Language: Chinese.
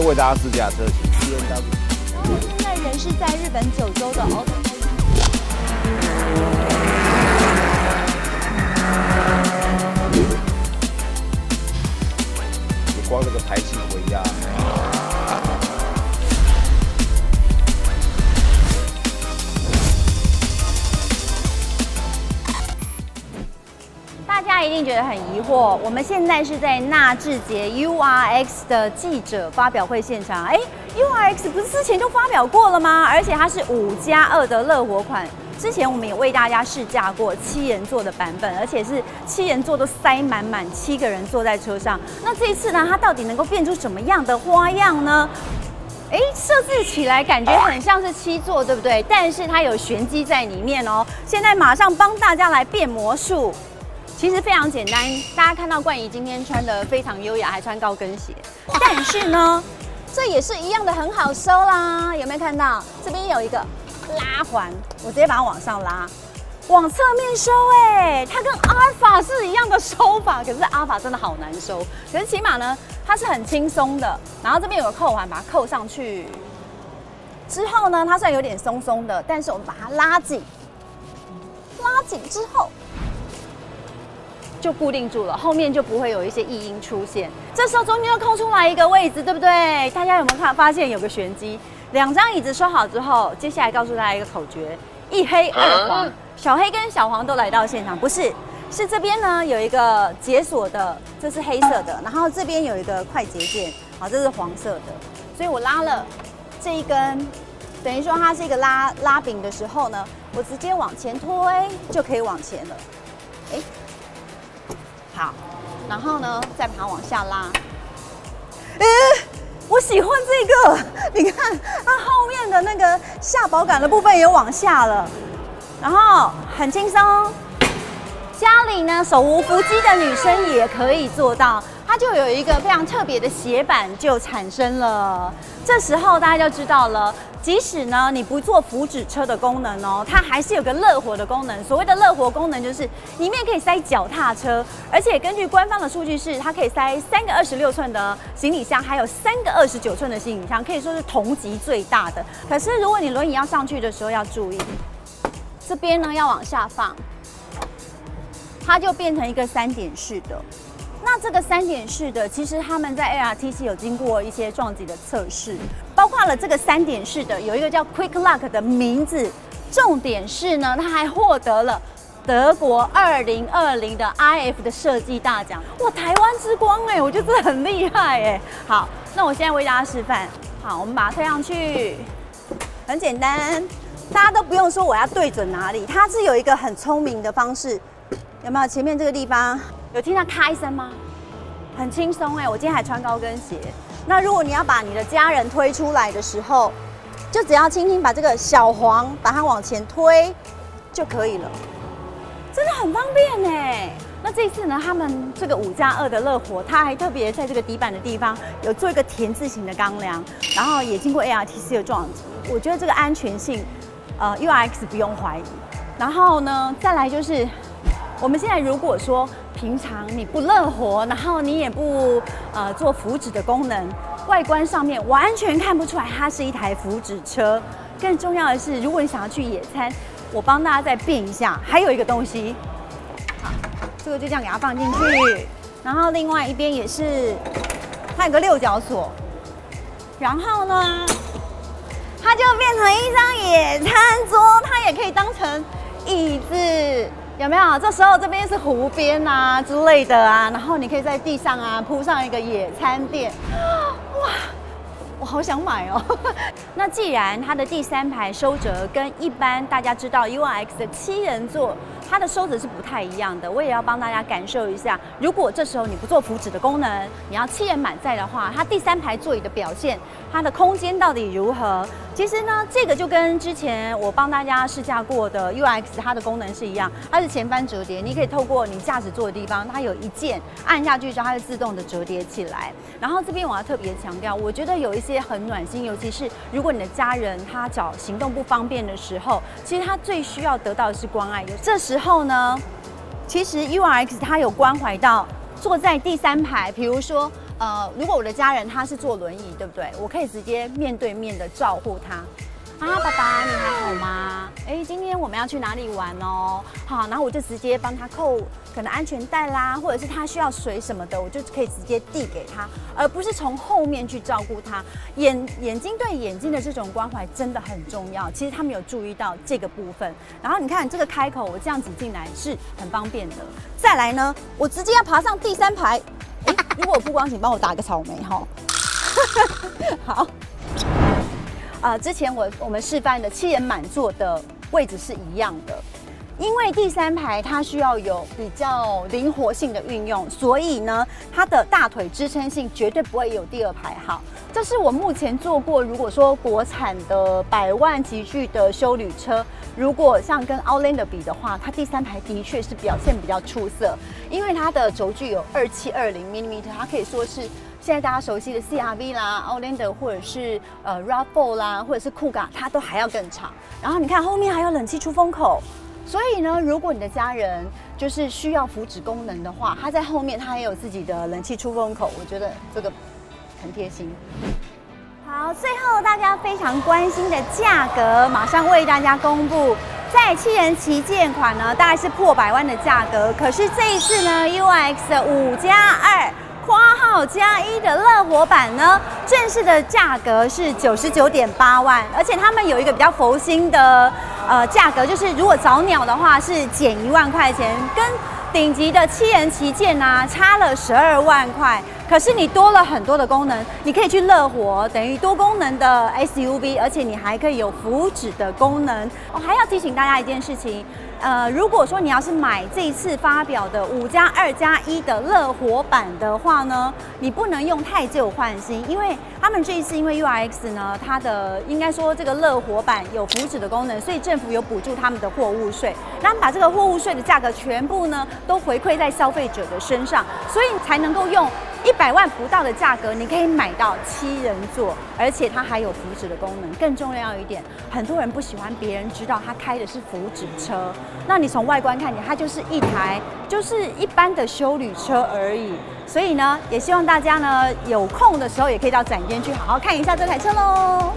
为大家试驾车型 B N W。现在人是在日本九州的 Auto。光这个排气回压。一定觉得很疑惑，我们现在是在纳智捷 URX 的记者发表会现场。哎，URX 不是之前就发表过了吗？而且它是五加二的乐活款。之前我们也为大家试驾过七人座的版本，而且是七人座都塞满满，七个人坐在车上。那这一次呢，它到底能够变出什么样的花样呢？哎，设置起来感觉很像是七座，对不对？但是它有玄机在里面哦。现在马上帮大家来变魔术。其实非常简单，大家看到冠仪今天穿的非常优雅，还穿高跟鞋。但是呢，这也是一样的很好收啦。有没有看到？这边有一个拉环，我直接把它往上拉，往侧面收。哎，它跟阿尔法是一样的收法，可是阿尔法真的好难收。可是起码呢，它是很轻松的。然后这边有个扣环，把它扣上去。之后呢，它虽然有点松松的，但是我们把它拉紧，拉紧之后。就固定住了，后面就不会有一些异音出现。这时候中间又空出来一个位置，对不对？大家有没有看发现有个玄机？两张椅子收好之后，接下来告诉大家一个口诀：一黑二黄。小黑跟小黄都来到现场，不是？是这边呢有一个解锁的，这是黑色的，然后这边有一个快捷键，好，这是黄色的。所以我拉了这一根，等于说它是一个拉拉柄的时候呢，我直接往前推就可以往前了。哎。然后呢，再把它往下拉。哎，我喜欢这个，你看它后面的那个下保杆的部分也往下了，然后很轻松。家里呢手无缚鸡的女生也可以做到，它就有一个非常特别的斜板就产生了。这时候大家就知道了。即使呢，你不做福祉车的功能哦，它还是有个乐活的功能。所谓的乐活功能，就是里面可以塞脚踏车，而且根据官方的数据是，它可以塞三个二十六寸的行李箱，还有三个二十九寸的行李箱，可以说是同级最大的。可是如果你轮椅要上去的时候要注意，这边呢要往下放，它就变成一个三点式的。那这个三点式的，其实他们在 ARTC 有经过一些撞击的测试，包括了这个三点式的，有一个叫 Quick Lock 的名字。重点是呢，它还获得了德国二零二零的 IF 的设计大奖。哇，台湾之光哎，我觉得这很厉害哎。好，那我现在为大家示范。好，我们把它推上去，很简单，大家都不用说我要对准哪里，它是有一个很聪明的方式。有没有前面这个地方？有听到咔一声吗？很轻松哎，我今天还穿高跟鞋。那如果你要把你的家人推出来的时候，就只要轻轻把这个小黄把它往前推就可以了，真的很方便哎。那这次呢，他们这个五加二的乐活，它还特别在这个底板的地方有做一个田字形的钢梁，然后也经过 ARTC 的撞击，我觉得这个安全性，呃，URX 不用怀疑。然后呢，再来就是。我们现在如果说平常你不乐活，然后你也不呃做福祉的功能，外观上面完全看不出来它是一台福祉车。更重要的是，如果你想要去野餐，我帮大家再变一下，还有一个东西，好，这个就这样给它放进去，然后另外一边也是，它有个六角锁，然后呢，它就变成一张野餐桌，它也可以当成椅子。有没有？这时候这边是湖边啊之类的啊，然后你可以在地上啊铺上一个野餐垫，哇，我好想买哦。那既然它的第三排收折跟一般大家知道 UX 的七人座。它的收折是不太一样的，我也要帮大家感受一下。如果这时候你不做扶祉的功能，你要七人满载的话，它第三排座椅的表现，它的空间到底如何？其实呢，这个就跟之前我帮大家试驾过的 UX 它的功能是一样，它是前翻折叠，你可以透过你驾驶座的地方，它有一键按下去之后，它就自动的折叠起来。然后这边我要特别强调，我觉得有一些很暖心，尤其是如果你的家人他脚行动不方便的时候，其实他最需要得到的是关爱。这时候呢，其实 UX 它有关怀到坐在第三排，比如说呃，如果我的家人他是坐轮椅，对不对？我可以直接面对面的照顾他。啊，爸爸，你还好吗？哎，今天我们要去哪里玩哦？好，然后我就直接帮他扣可能安全带啦，或者是他需要水什么的，我就可以直接递给他，而不是从后面去照顾他。眼眼睛对眼睛的这种关怀真的很重要。其实他们有注意到这个部分。然后你看这个开口，我这样子进来是很方便的。再来呢，我直接要爬上第三排。如果不光，请帮我打个草莓哈。好。呃，之前我我们示范的七人满座的位置是一样的，因为第三排它需要有比较灵活性的运用，所以呢，它的大腿支撑性绝对不会有第二排好。这是我目前做过，如果说国产的百万级距的修旅车，如果像跟 Outlander 比的话，它第三排的确是表现比较出色，因为它的轴距有二七二零 m i i m e t e r 它可以说是。现在大家熟悉的 CRV 啦、Outlander 或者是呃 Rav4 啦，或者是酷咖，它都还要更长。然后你看后面还有冷气出风口，所以呢，如果你的家人就是需要扶持功能的话，它在后面它也有自己的冷气出风口，我觉得这个很贴心。好，最后大家非常关心的价格，马上为大家公布，在七人旗舰款呢，大概是破百万的价格，可是这一次呢，UX 的五加二。括号加一的乐活版呢，正式的价格是九十九点八万，而且他们有一个比较佛心的呃价格，就是如果早鸟的话是减一万块钱，跟顶级的七人旗舰啊差了十二万块。可是你多了很多的功能，你可以去乐活，等于多功能的 SUV，而且你还可以有福祉的功能。我还要提醒大家一件事情。呃，如果说你要是买这一次发表的五加二加一的乐活版的话呢，你不能用太旧换新，因为他们这一次因为 U X 呢，它的应该说这个乐活版有福祉的功能，所以政府有补助他们的货物税，那把这个货物税的价格全部呢都回馈在消费者的身上，所以才能够用。一百万不到的价格，你可以买到七人座，而且它还有福祉的功能。更重要一点，很多人不喜欢别人知道他开的是福祉车。那你从外观看起，它就是一台就是一般的修旅车而已。所以呢，也希望大家呢有空的时候，也可以到展间去好好看一下这台车喽。